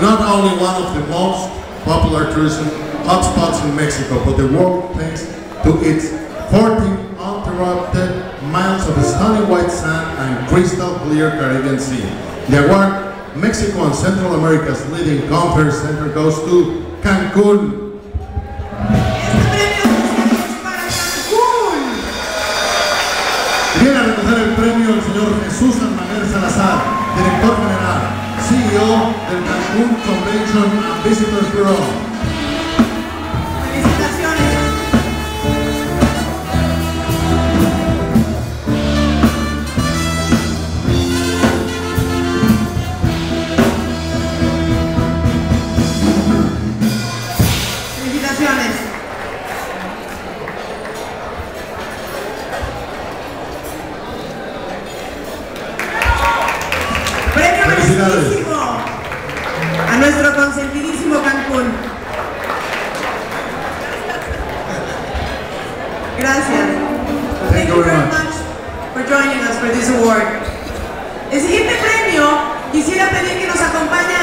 not only one of the most popular tourism hotspots in Mexico, but the world thanks to its 14 uninterrupted miles of stunning white sand and crystal clear Caribbean Sea. The award, Mexico and Central America's leading conference center goes to Cancun. Viene a recoger el premio el señor Jesús Almaguer Salazar, CEO del Cancún Convention and Visitors Bureau. Felicidades. Nuestro consentidísimo Cancún. Gracias. Thank you very much. much for joining us for this award. El siguiente premio quisiera pedir que nos acompañe